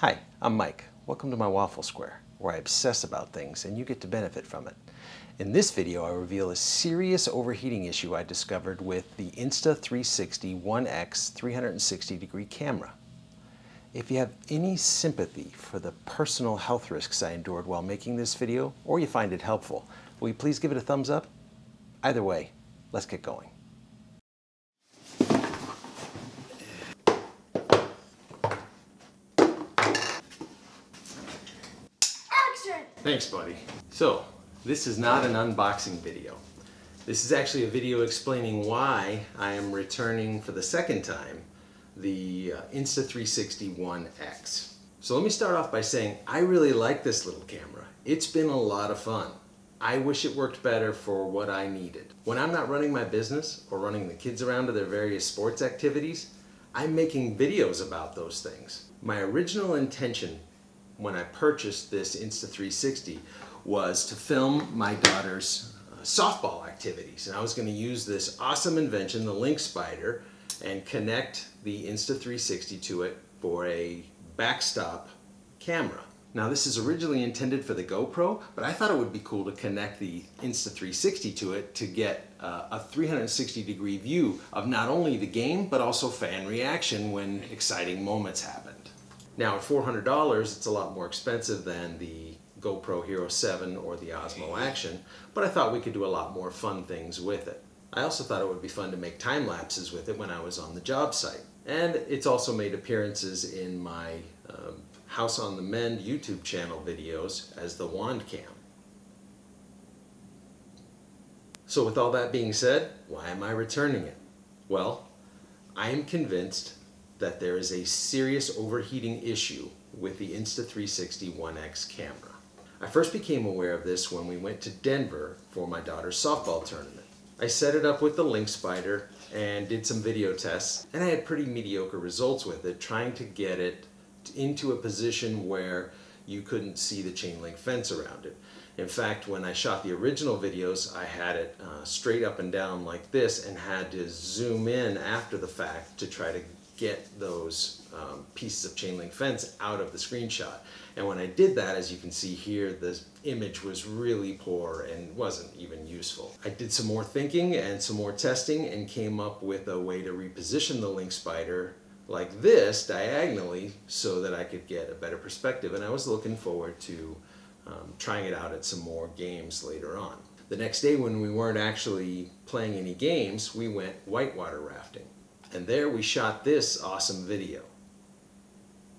Hi, I'm Mike. Welcome to my Waffle Square, where I obsess about things and you get to benefit from it. In this video, I reveal a serious overheating issue I discovered with the Insta360 One X 360 degree camera. If you have any sympathy for the personal health risks I endured while making this video, or you find it helpful, will you please give it a thumbs up? Either way, let's get going. Thanks, buddy. So, this is not an unboxing video. This is actually a video explaining why I am returning for the second time the uh, Insta360 One X. So let me start off by saying I really like this little camera. It's been a lot of fun. I wish it worked better for what I needed. When I'm not running my business or running the kids around to their various sports activities, I'm making videos about those things. My original intention when I purchased this Insta360 was to film my daughter's uh, softball activities. And I was going to use this awesome invention, the LynkSpyder, and connect the Insta360 to it for a backstop camera. Now this is originally intended for the GoPro, but I thought it would be cool to connect the Insta360 to it to get uh, a 360 degree view of not only the game, but also fan reaction when exciting moments happened. Now at $400, it's a lot more expensive than the GoPro Hero 7 or the Osmo Action, but I thought we could do a lot more fun things with it. I also thought it would be fun to make time lapses with it when I was on the job site. And it's also made appearances in my um, House on the Mend YouTube channel videos as the Wand Cam. So with all that being said, why am I returning it? Well, I am convinced that there is a serious overheating issue with the Insta360 One X camera. I first became aware of this when we went to Denver for my daughter's softball tournament. I set it up with the LynkSpyder and did some video tests and I had pretty mediocre results with it trying to get it into a position where you couldn't see the chain link fence around it. In fact, when I shot the original videos, I had it uh, straight up and down like this and had to zoom in after the fact to try to get those um, pieces of chain link fence out of the screenshot. And when I did that, as you can see here, the image was really poor and wasn't even useful. I did some more thinking and some more testing and came up with a way to reposition the LynkSpyder like this diagonally so that I could get a better perspective. And I was looking forward to um, trying it out at some more games later on. The next day when we weren't actually playing any games, we went whitewater rafting. And there we shot this awesome video.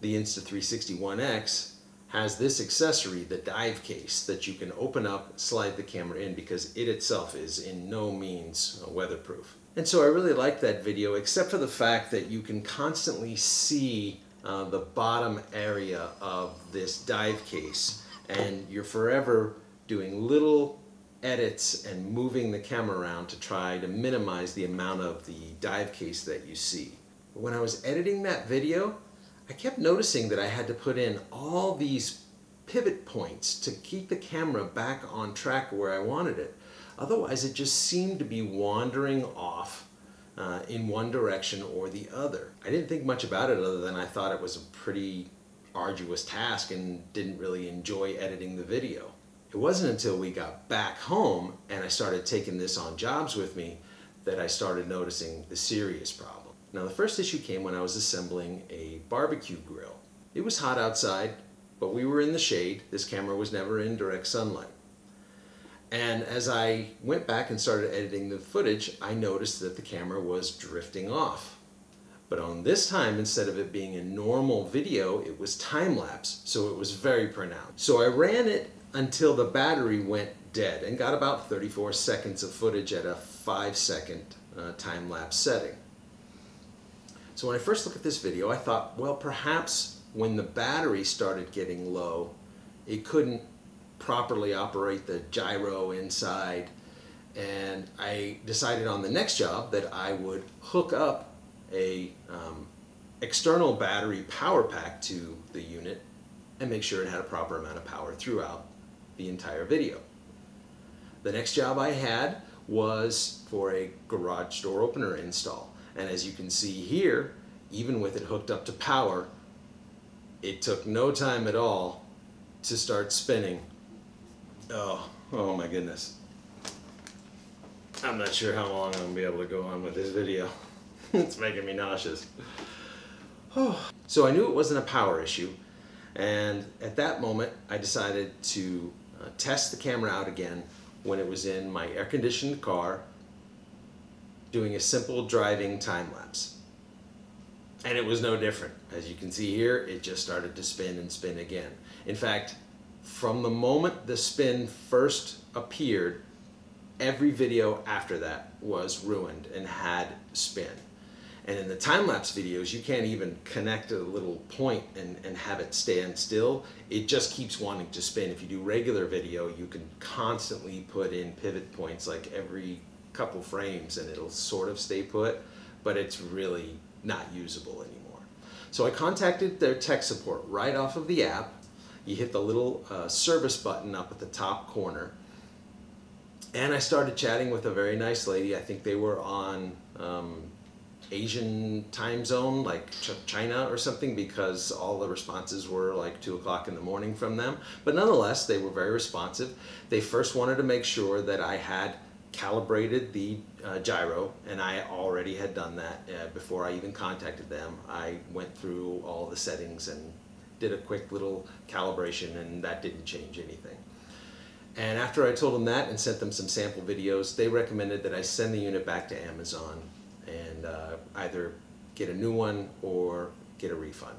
The Insta360 One X has this accessory, the dive case, that you can open up, slide the camera in because it itself is in no means weatherproof. And so I really like that video except for the fact that you can constantly see uh, the bottom area of this dive case and you're forever doing little edits and moving the camera around to try to minimize the amount of the dive case that you see. But When I was editing that video, I kept noticing that I had to put in all these pivot points to keep the camera back on track where I wanted it. Otherwise, it just seemed to be wandering off uh, in one direction or the other. I didn't think much about it other than I thought it was a pretty arduous task and didn't really enjoy editing the video. It wasn't until we got back home and I started taking this on jobs with me that I started noticing the serious problem. Now the first issue came when I was assembling a barbecue grill. It was hot outside, but we were in the shade. This camera was never in direct sunlight. And as I went back and started editing the footage, I noticed that the camera was drifting off. But on this time, instead of it being a normal video, it was time-lapse, so it was very pronounced. So I ran it until the battery went dead and got about 34 seconds of footage at a 5 second uh, time-lapse setting. So when I first looked at this video, I thought, well, perhaps when the battery started getting low, it couldn't properly operate the gyro inside. And I decided on the next job that I would hook up a um, external battery power pack to the unit and make sure it had a proper amount of power throughout the entire video. The next job I had was for a garage door opener install. And as you can see here, even with it hooked up to power, it took no time at all to start spinning. Oh, oh my goodness. I'm not sure how long I'm gonna be able to go on with this video. it's making me nauseous. so I knew it wasn't a power issue, and at that moment I decided to uh, test the camera out again when it was in my air-conditioned car doing a simple driving time lapse. And it was no different. As you can see here, it just started to spin and spin again. In fact, from the moment the spin first appeared, every video after that was ruined and had spin. And in the time-lapse videos, you can't even connect a little point and, and have it stand still. It just keeps wanting to spin. If you do regular video, you can constantly put in pivot points like every couple frames and it'll sort of stay put, but it's really not usable anymore. So I contacted their tech support right off of the app. You hit the little uh, service button up at the top corner. And I started chatting with a very nice lady. I think they were on um, Asian time zone, like China or something, because all the responses were like 2 o'clock in the morning from them. But nonetheless, they were very responsive. They first wanted to make sure that I had calibrated the uh, gyro, and I already had done that uh, before I even contacted them. I went through all the settings and did a quick little calibration, and that didn't change anything. And after I told them that and sent them some sample videos, they recommended that I send the unit back to Amazon and uh, either get a new one or get a refund.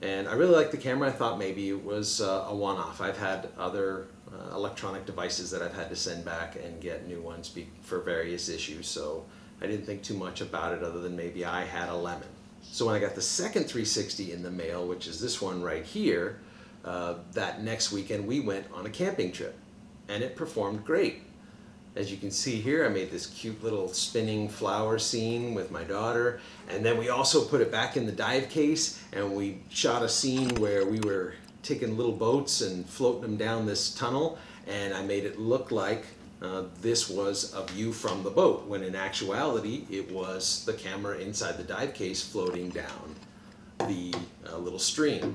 And I really liked the camera. I thought maybe it was uh, a one-off. I've had other uh, electronic devices that I've had to send back and get new ones for various issues, so I didn't think too much about it other than maybe I had a lemon. So when I got the second 360 in the mail, which is this one right here, uh, that next weekend we went on a camping trip and it performed great. As you can see here, I made this cute little spinning flower scene with my daughter. And then we also put it back in the dive case and we shot a scene where we were taking little boats and floating them down this tunnel. And I made it look like uh, this was a view from the boat, when in actuality, it was the camera inside the dive case floating down the uh, little stream.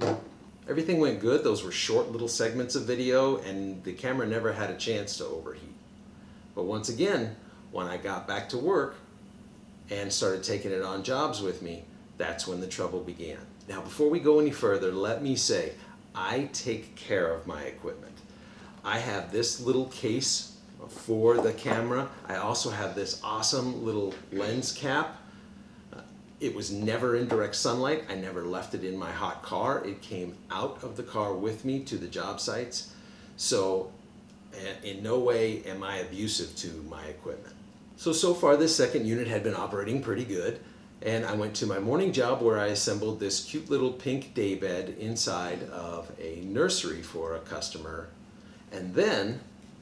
Everything went good. Those were short little segments of video and the camera never had a chance to overheat. But once again, when I got back to work and started taking it on jobs with me, that's when the trouble began. Now, before we go any further, let me say, I take care of my equipment. I have this little case for the camera. I also have this awesome little lens cap. It was never in direct sunlight. I never left it in my hot car. It came out of the car with me to the job sites. So in no way am I abusive to my equipment. So, so far this second unit had been operating pretty good and I went to my morning job where I assembled this cute little pink daybed inside of a nursery for a customer. And then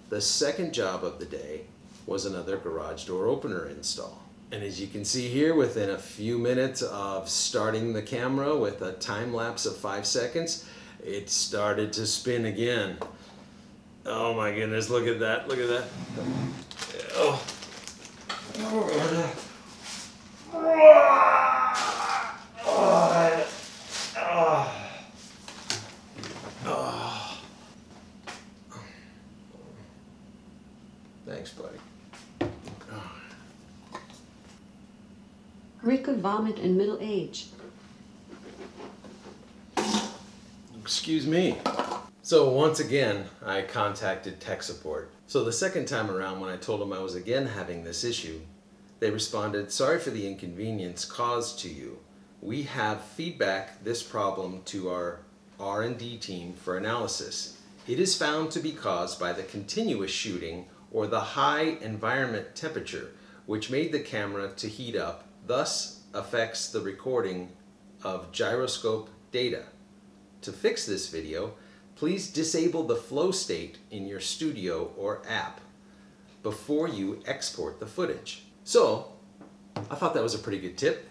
the second job of the day was another garage door opener install. And as you can see here, within a few minutes of starting the camera with a time lapse of five seconds, it started to spin again. Oh my goodness, look at that, look at that. Oh. oh. Thanks, buddy. Rick could vomit in middle age. Excuse me. So once again, I contacted tech support. So the second time around when I told them I was again having this issue, they responded, sorry for the inconvenience caused to you. We have feedback this problem to our R&D team for analysis. It is found to be caused by the continuous shooting or the high environment temperature which made the camera to heat up, thus affects the recording of gyroscope data. To fix this video, please disable the flow state in your studio or app before you export the footage. So I thought that was a pretty good tip.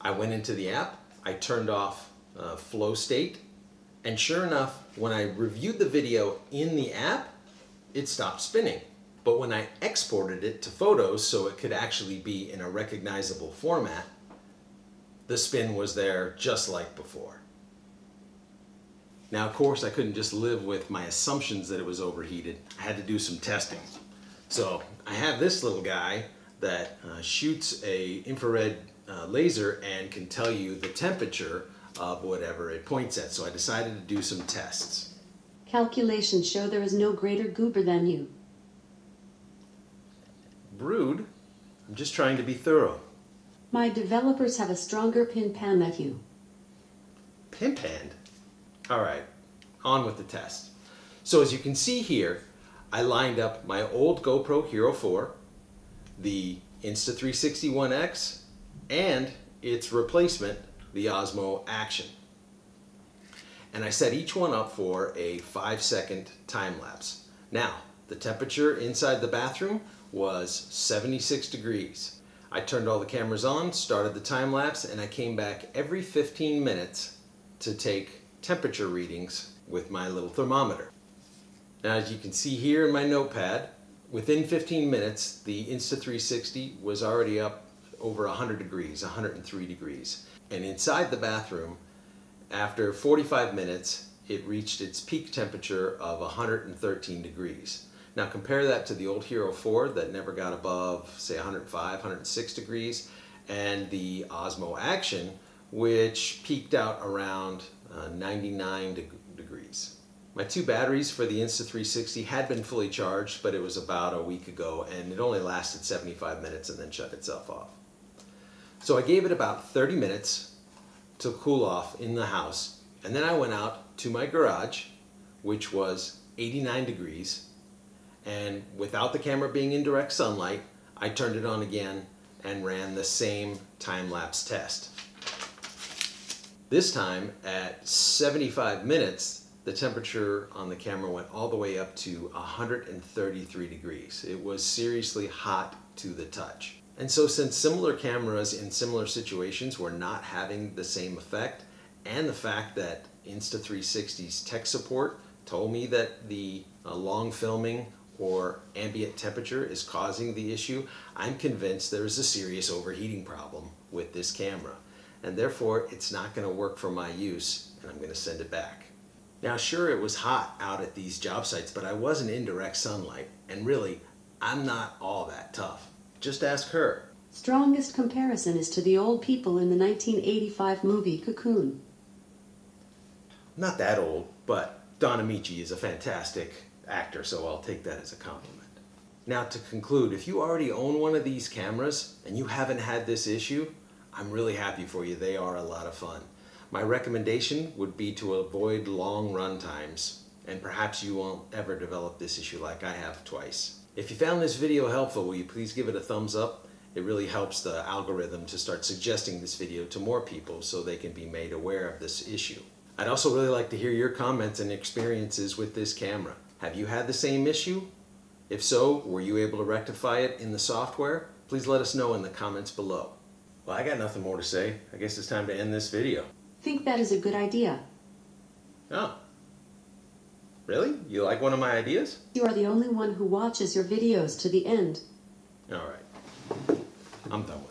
I went into the app, I turned off uh, flow state, and sure enough, when I reviewed the video in the app, it stopped spinning. But when I exported it to photos so it could actually be in a recognizable format, the spin was there just like before. Now, of course, I couldn't just live with my assumptions that it was overheated. I had to do some testing. So I have this little guy that uh, shoots a infrared uh, laser and can tell you the temperature of whatever it points at. So I decided to do some tests. Calculations show there is no greater goober than you. Brood, I'm just trying to be thorough. My developers have a stronger pin pan than you. Pimp hand. All right, on with the test. So as you can see here, I lined up my old GoPro Hero 4, the insta360x and its replacement, the Osmo Action. And I set each one up for a five second time lapse. Now, the temperature inside the bathroom was 76 degrees. I turned all the cameras on, started the time lapse, and I came back every 15 minutes to take temperature readings with my little thermometer. Now as you can see here in my notepad, within 15 minutes the Insta360 was already up over 100 degrees, 103 degrees. And inside the bathroom, after 45 minutes, it reached its peak temperature of 113 degrees. Now compare that to the old Hero 4 that never got above, say, 105, 106 degrees, and the Osmo Action, which peaked out around uh, 99 de degrees. My two batteries for the Insta360 had been fully charged, but it was about a week ago, and it only lasted 75 minutes and then shut itself off. So I gave it about 30 minutes to cool off in the house, and then I went out to my garage, which was 89 degrees, and without the camera being in direct sunlight, I turned it on again and ran the same time-lapse test. This time at 75 minutes, the temperature on the camera went all the way up to 133 degrees. It was seriously hot to the touch. And so since similar cameras in similar situations were not having the same effect, and the fact that Insta360's tech support told me that the uh, long filming or ambient temperature is causing the issue, I'm convinced there is a serious overheating problem with this camera. And therefore, it's not going to work for my use, and I'm going to send it back. Now, sure, it was hot out at these job sites, but I wasn't in direct sunlight, and really, I'm not all that tough. Just ask her. Strongest comparison is to the old people in the 1985 movie Cocoon. Not that old, but Don Ameche is a fantastic actor, so I'll take that as a compliment. Now to conclude, if you already own one of these cameras and you haven't had this issue, I'm really happy for you. They are a lot of fun. My recommendation would be to avoid long run times, and perhaps you won't ever develop this issue like I have twice. If you found this video helpful, will you please give it a thumbs up? It really helps the algorithm to start suggesting this video to more people so they can be made aware of this issue. I'd also really like to hear your comments and experiences with this camera. Have you had the same issue? If so, were you able to rectify it in the software? Please let us know in the comments below. Well, I got nothing more to say. I guess it's time to end this video. Think that is a good idea. Oh. Really? You like one of my ideas? You are the only one who watches your videos to the end. All right. I'm done with